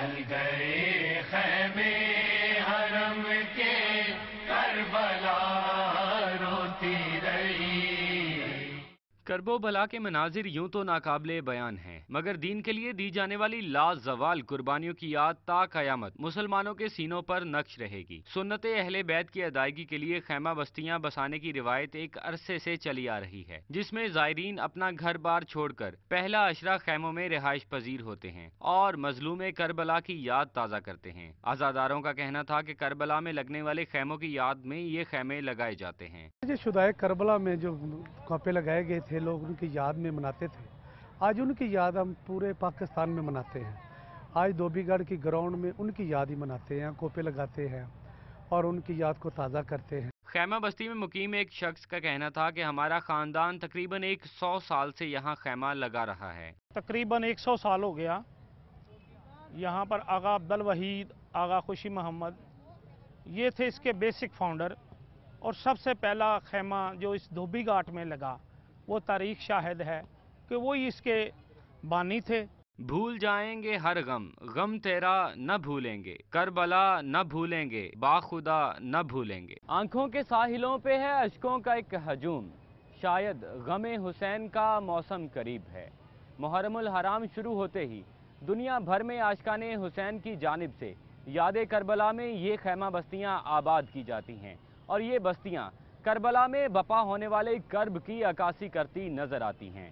جل گئے خیمے کرب و بلا کے مناظر یوں تو ناقابل بیان ہیں، مگر دین کے لیے دی جانے والی لا زوال قربانیوں کی یاد تا قیامت مسلمانوں کے سینوں پر نقش رہے گی۔ سنت اہل بیت کی ادائیگی کے لیے خیمہ بستیاں بسانے کی روایت ایک عرصے سے چلی آ رہی ہے، جس میں زائرین اپنا گھر بار چھوڑ کر پہلا اشرا خیموں میں رہائش پذیر ہوتے ہیں اور مظلوم کربلا کی یاد تازہ کرتے ہیں۔ آزاداروں کا کہنا تھا کہ کربلا میں لگنے والے خیموں کی یاد میں یہ خیمے لگائے جاتے ہیں۔ جو شدائے کربلا میں جو کاپے لگائے گئے تھے لوگ ان کی یاد میں مناتے تھے۔ آج ان کی یاد ہم پورے پاکستان میں مناتے ہیں۔ آج دھوبی گڑھ کی گراؤنڈ میں ان کی یاد ہی مناتے ہیں کوپے لگاتے ہیں اور ان کی یاد کو تازہ کرتے ہیں۔ خیمہ بستی میں مقیم ایک شخص کا کہنا تھا کہ ہمارا خاندان تقریباً ایک سو سال سے یہاں خیمہ لگا رہا ہے۔ تقریباً ایک سو سال ہو گیا۔ یہاں پر آغا عبد الوحید آغا خوشی محمد یہ تھے اس کے بیسک فاؤنڈر۔ اور سب سے پہلا خیمہ جو اس دھوبی گھاٹ میں لگا وہ تاریخ شاہد ہے کہ وہی اس کے بانی تھے۔ بھول جائیں گے ہر غم غم تیرا نہ بھولیں گے کربلا نہ بھولیں گے باخدا نہ بھولیں گے۔ آنکھوں کے ساحلوں پہ ہے اشکوں کا ایک ہجوم شاید غم حسین کا موسم قریب ہے۔ محرم الحرام شروع ہوتے ہی دنیا بھر میں آشکان حسین کی جانب سے یاد کربلا میں یہ خیمہ بستیاں آباد کی جاتی ہیں اور یہ بستیاں کربلا میں بپا ہونے والے کرب کی عکاسی کرتی نظر آتی ہیں۔